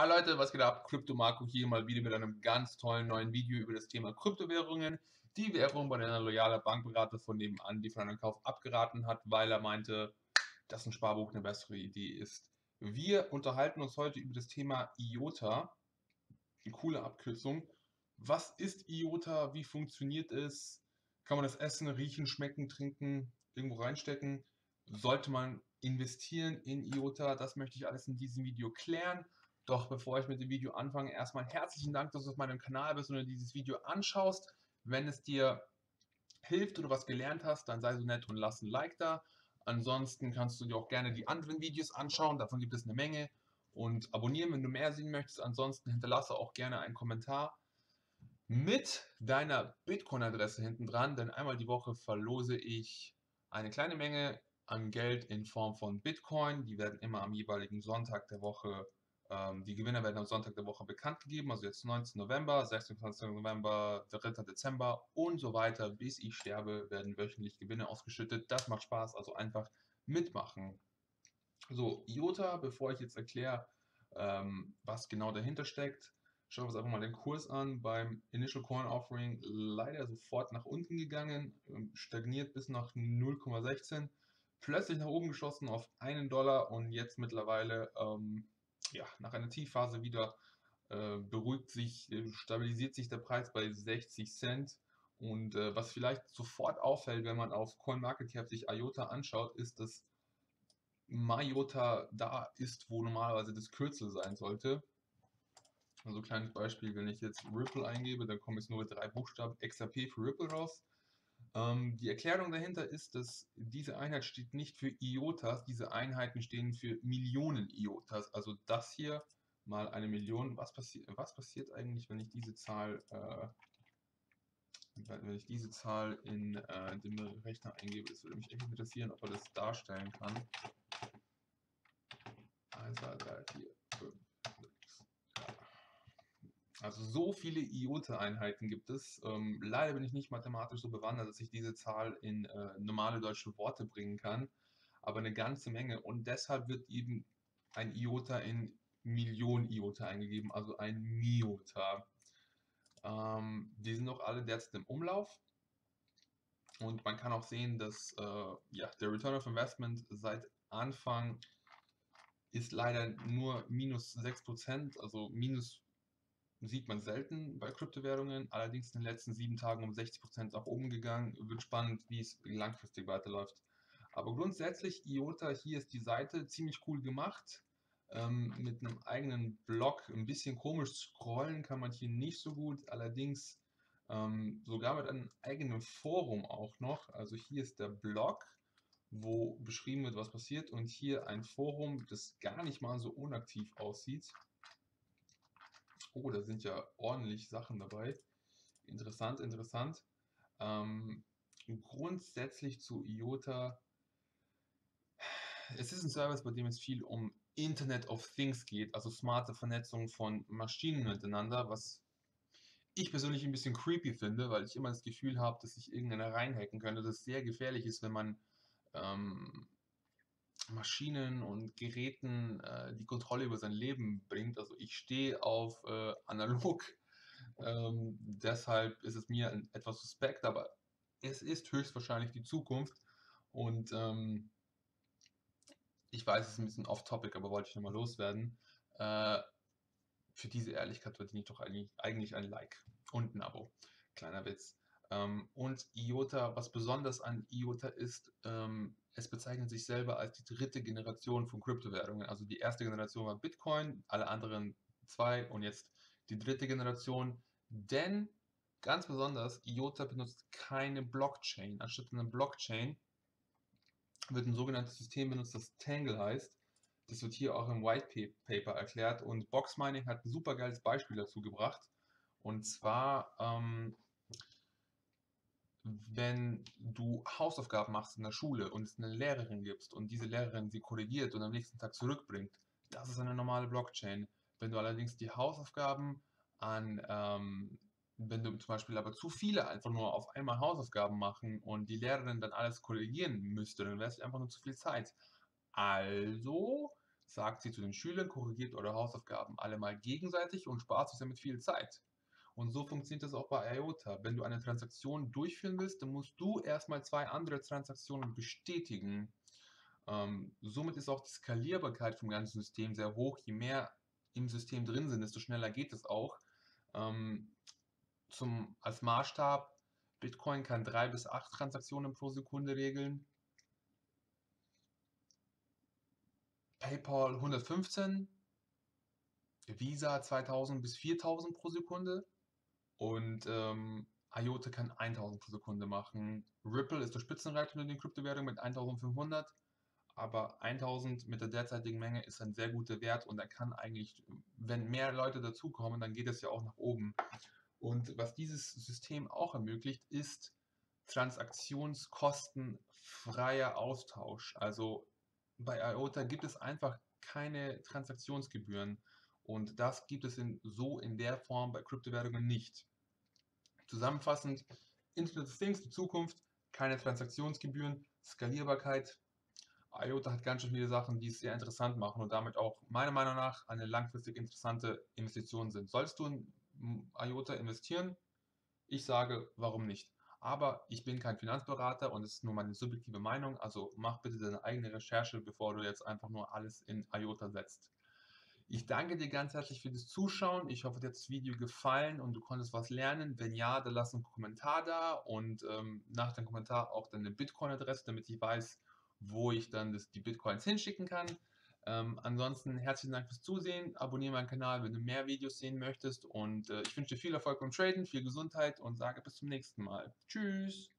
Hallo Leute, was geht ab? Krypto Marco hier mal wieder mit einem ganz tollen neuen Video über das Thema Kryptowährungen. Die Währung, bei der ein loyaler Bankberater von nebenan die von einem Kauf abgeraten hat, weil er meinte, dass ein Sparbuch eine bessere Idee ist. Wir unterhalten uns heute über das Thema IOTA. Eine coole Abkürzung. Was ist IOTA? Wie funktioniert es? Kann man das essen, riechen, schmecken, trinken, irgendwo reinstecken? Sollte man investieren in IOTA? Das möchte ich alles in diesem Video klären. Doch bevor ich mit dem Video anfange, erstmal herzlichen Dank, dass du auf meinem Kanal bist und dieses Video anschaust. Wenn es dir hilft oder was gelernt hast, dann sei so nett und lass ein Like da. Ansonsten kannst du dir auch gerne die anderen Videos anschauen, davon gibt es eine Menge. Und abonnieren, wenn du mehr sehen möchtest. Ansonsten hinterlasse auch gerne einen Kommentar mit deiner Bitcoin-Adresse hinten dran, denn einmal die Woche verlose ich eine kleine Menge an Geld in Form von Bitcoin. Die werden immer am jeweiligen Sonntag der Woche ähm, die Gewinner werden am Sonntag der Woche bekannt gegeben, also jetzt 19. November, 26. November, 3. Dezember und so weiter. Bis ich sterbe, werden wöchentlich Gewinne ausgeschüttet. Das macht Spaß, also einfach mitmachen. So, IOTA, bevor ich jetzt erkläre, ähm, was genau dahinter steckt, schauen wir uns einfach mal den Kurs an. Beim Initial Coin Offering leider sofort nach unten gegangen, ähm, stagniert bis nach 0,16, plötzlich nach oben geschossen auf einen Dollar und jetzt mittlerweile ähm, ja, nach einer Tiefphase wieder äh, beruhigt sich, äh, stabilisiert sich der Preis bei 60 Cent. Und äh, was vielleicht sofort auffällt, wenn man auf CoinMarketCap sich IOTA anschaut, ist, dass MyOTA da ist, wo normalerweise das Kürzel sein sollte. Also kleines Beispiel, wenn ich jetzt Ripple eingebe, dann kommen jetzt nur drei Buchstaben XRP für Ripple raus. Ähm, die Erklärung dahinter ist, dass diese Einheit steht nicht für IOTAs, diese Einheiten stehen für Millionen IOTAs. Also das hier mal eine Million. Was, passi was passiert eigentlich, wenn ich diese Zahl, äh, wenn ich diese Zahl in äh, den Rechner eingebe? Das würde mich echt interessieren, ob er das darstellen kann. 1, 2, 3, 4, 5, 6, also so viele IOTA-Einheiten gibt es. Ähm, leider bin ich nicht mathematisch so bewandert, dass ich diese Zahl in äh, normale deutsche Worte bringen kann, aber eine ganze Menge. Und deshalb wird eben ein IOTA in Millionen IOTA eingegeben, also ein MIOTA. Ähm, die sind auch alle derzeit im Umlauf. Und man kann auch sehen, dass äh, ja, der Return of Investment seit Anfang ist leider nur minus 6%, also minus sieht man selten bei Kryptowährungen, allerdings in den letzten sieben Tagen um 60% nach oben gegangen. Wird spannend, wie es langfristig weiterläuft. Aber grundsätzlich, IOTA, hier ist die Seite ziemlich cool gemacht. Ähm, mit einem eigenen Blog, ein bisschen komisch scrollen kann man hier nicht so gut, allerdings ähm, sogar mit einem eigenen Forum auch noch. Also hier ist der Blog, wo beschrieben wird, was passiert und hier ein Forum, das gar nicht mal so unaktiv aussieht. Oh, da sind ja ordentlich Sachen dabei. Interessant, interessant. Ähm, grundsätzlich zu IOTA. Es ist ein Service, bei dem es viel um Internet of Things geht, also smarte Vernetzung von Maschinen miteinander, was ich persönlich ein bisschen creepy finde, weil ich immer das Gefühl habe, dass sich irgendeiner reinhacken könnte, dass es sehr gefährlich ist, wenn man ähm, Maschinen und Geräten äh, die Kontrolle über sein Leben bringt. Also ich stehe auf äh, analog, ähm, deshalb ist es mir etwas suspekt, aber es ist höchstwahrscheinlich die Zukunft und ähm, ich weiß, es ist ein bisschen off-topic, aber wollte ich nochmal loswerden. Äh, für diese Ehrlichkeit verdiene ich doch eigentlich, eigentlich ein Like und ein Abo. Kleiner Witz. Ähm, und IOTA, was besonders an IOTA ist, ähm, es bezeichnet sich selber als die dritte Generation von Kryptowährungen. Also die erste Generation war Bitcoin, alle anderen zwei und jetzt die dritte Generation. Denn ganz besonders, IOTA benutzt keine Blockchain. Anstatt einer Blockchain wird ein sogenanntes System benutzt, das Tangle heißt. Das wird hier auch im White Paper erklärt und Box Mining hat ein super geiles Beispiel dazu gebracht. Und zwar ähm, wenn du Hausaufgaben machst in der Schule und es eine Lehrerin gibst und diese Lehrerin sie korrigiert und am nächsten Tag zurückbringt, das ist eine normale Blockchain. Wenn du allerdings die Hausaufgaben an, ähm, wenn du zum Beispiel aber zu viele einfach nur auf einmal Hausaufgaben machen und die Lehrerin dann alles korrigieren müsste, dann wäre es einfach nur zu viel Zeit. Also sagt sie zu den Schülern, korrigiert eure Hausaufgaben alle mal gegenseitig und spart euch damit viel Zeit. Und so funktioniert das auch bei IOTA. Wenn du eine Transaktion durchführen willst, dann musst du erstmal zwei andere Transaktionen bestätigen. Ähm, somit ist auch die Skalierbarkeit vom ganzen System sehr hoch. Je mehr im System drin sind, desto schneller geht es auch. Ähm, zum, als Maßstab, Bitcoin kann drei bis acht Transaktionen pro Sekunde regeln. PayPal 115, Visa 2000 bis 4000 pro Sekunde und ähm, IOTA kann 1000 pro Sekunde machen. Ripple ist der Spitzenreiter unter den Kryptowährungen mit 1500, aber 1000 mit der derzeitigen Menge ist ein sehr guter Wert und er kann eigentlich, wenn mehr Leute dazukommen, dann geht es ja auch nach oben. Und was dieses System auch ermöglicht, ist transaktionskostenfreier Austausch. Also bei IOTA gibt es einfach keine Transaktionsgebühren und das gibt es in, so in der Form bei Kryptowährungen nicht. Zusammenfassend, Internet of Things, die Zukunft, keine Transaktionsgebühren, Skalierbarkeit. IOTA hat ganz schön viele Sachen, die es sehr interessant machen und damit auch meiner Meinung nach eine langfristig interessante Investition sind. Sollst du in IOTA investieren? Ich sage, warum nicht? Aber ich bin kein Finanzberater und es ist nur meine subjektive Meinung. Also mach bitte deine eigene Recherche, bevor du jetzt einfach nur alles in IOTA setzt. Ich danke dir ganz herzlich für das Zuschauen. Ich hoffe, dir hat das Video gefallen und du konntest was lernen. Wenn ja, dann lass einen Kommentar da und ähm, nach dem Kommentar auch deine Bitcoin-Adresse, damit ich weiß, wo ich dann das, die Bitcoins hinschicken kann. Ähm, ansonsten herzlichen Dank fürs Zusehen. Abonniere meinen Kanal, wenn du mehr Videos sehen möchtest. Und äh, ich wünsche dir viel Erfolg beim Traden, viel Gesundheit und sage bis zum nächsten Mal. Tschüss.